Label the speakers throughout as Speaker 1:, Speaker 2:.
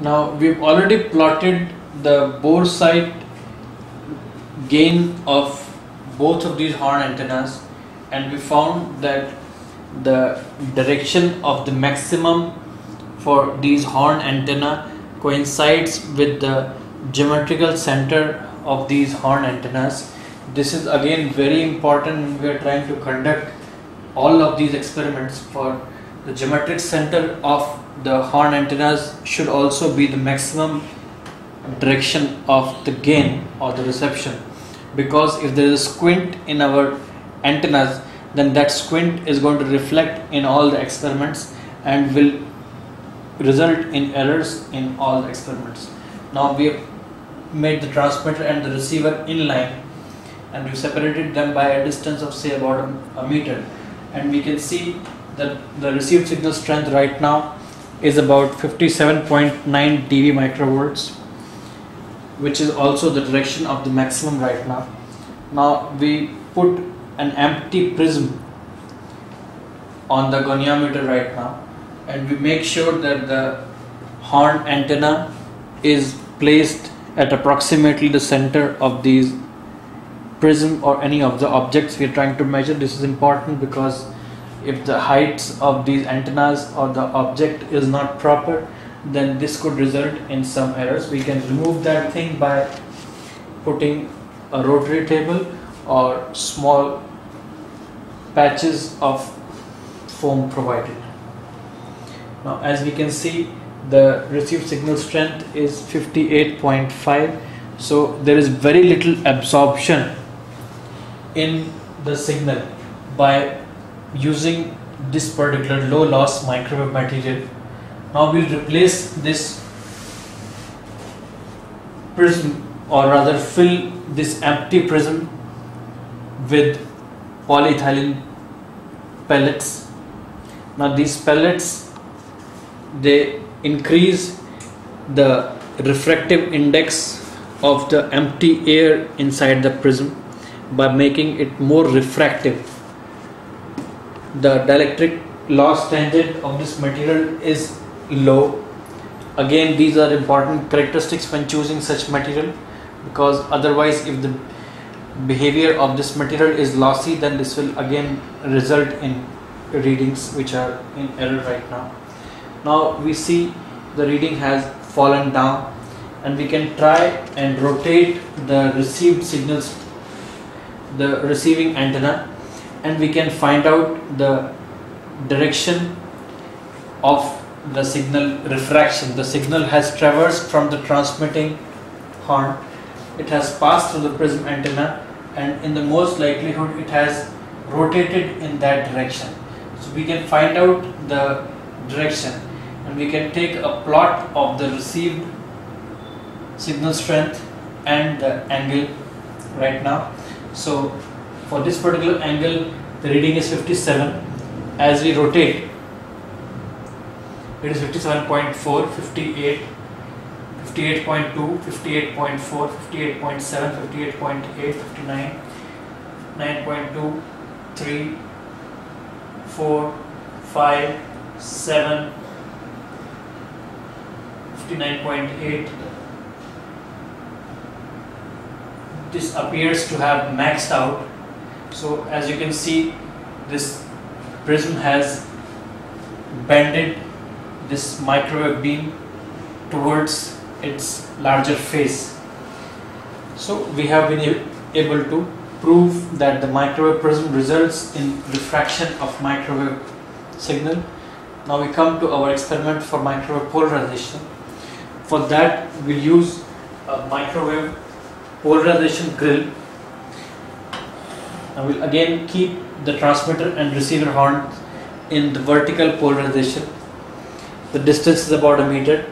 Speaker 1: Now we've already plotted the boresight gain of both of these horn antennas and we found that the direction of the maximum for these horn antenna coincides with the geometrical center of these horn antennas. This is again very important when we are trying to conduct all of these experiments for the geometric center of the horn antennas should also be the maximum direction of the gain or the reception because if there is a squint in our antennas then that squint is going to reflect in all the experiments and will result in errors in all the experiments. Now we have made the transmitter and the receiver in line and we separated them by a distance of say about a meter and we can see that the received signal strength right now is about 57.9 dB microvolts which is also the direction of the maximum right now. Now we put an empty prism on the goniometer right now and we make sure that the horn antenna is placed at approximately the center of these prism or any of the objects we are trying to measure this is important because if the heights of these antennas or the object is not proper then this could result in some errors. We can remove that thing by putting a rotary table or small patches of foam provided. Now as we can see the received signal strength is 58.5 so there is very little absorption in the signal by using this particular low loss microwave material. Now we'll replace this prism or rather fill this empty prism with polyethylene pellets. Now these pellets they increase the refractive index of the empty air inside the prism by making it more refractive the dielectric loss tangent of this material is low. Again these are important characteristics when choosing such material because otherwise if the behavior of this material is lossy then this will again result in readings which are in error right now. Now we see the reading has fallen down and we can try and rotate the received signals the receiving antenna and we can find out the direction of the signal refraction. The signal has traversed from the transmitting horn. It has passed through the prism antenna and in the most likelihood it has rotated in that direction. So we can find out the direction and we can take a plot of the received signal strength and the angle right now. So for this particular angle the reading is 57 as we rotate it is 57.4 58 58.2 58.4 58.7 58.8 59 9.2 3 4 5 7 59.8 this appears to have maxed out so as you can see this prism has bended this microwave beam towards its larger face. So we have been able to prove that the microwave prism results in refraction of microwave signal. Now we come to our experiment for microwave polarization. For that we'll use a microwave polarization grill. I will again keep the transmitter and receiver horn in the vertical polarization. The distance is about a meter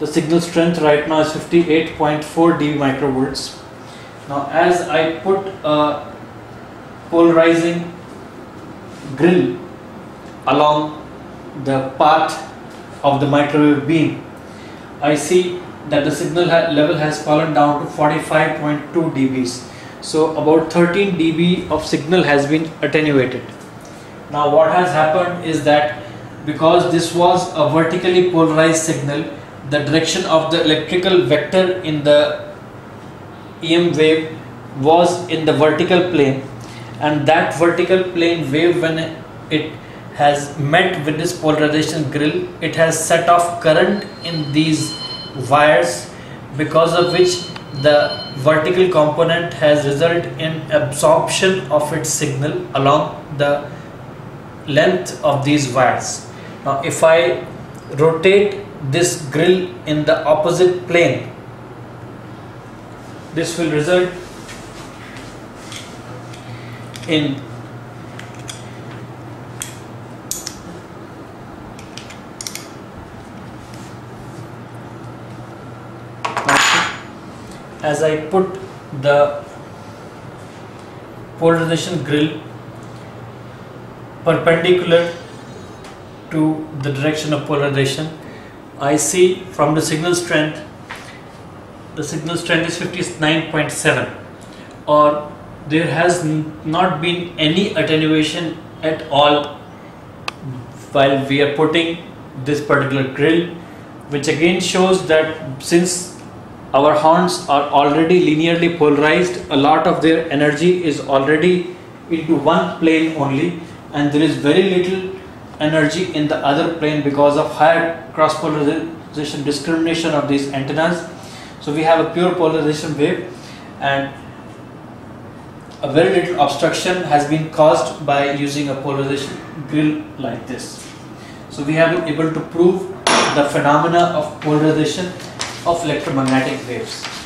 Speaker 1: the signal strength right now is 58.4 dB microvolts. Now as I put a polarizing grill along the path of the microwave beam, I see that the signal level has fallen down to 45.2 dBs. So about 13 dB of signal has been attenuated. Now what has happened is that because this was a vertically polarized signal the direction of the electrical vector in the EM wave was in the vertical plane and that vertical plane wave when it has met with this polarization grill it has set off current in these wires because of which the vertical component has resulted in absorption of its signal along the length of these wires. Now if I rotate this grill in the opposite plane this will result in as I put the polarization grill perpendicular to the direction of polarization I see from the signal strength the signal strength is 59.7 or there has not been any attenuation at all while we are putting this particular grill which again shows that since our horns are already linearly polarized. A lot of their energy is already into one plane only and there is very little energy in the other plane because of higher cross polarization discrimination of these antennas. So we have a pure polarization wave and a very little obstruction has been caused by using a polarization grill like this. So we have been able to prove the phenomena of polarization of electromagnetic waves.